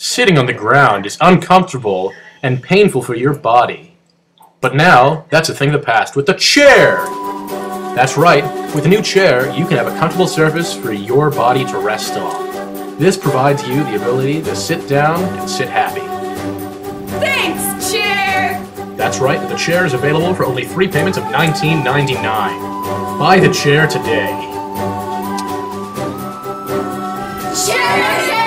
Sitting on the ground is uncomfortable and painful for your body. But now, that's a thing of the past with the chair! That's right, with a new chair, you can have a comfortable surface for your body to rest on. This provides you the ability to sit down and sit happy. Thanks, chair! That's right, the chair is available for only three payments of $19.99. Buy the chair today. Chair!